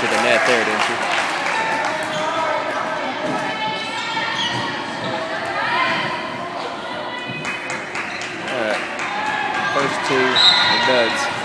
into the net there, didn't she? All right. First two, the duds.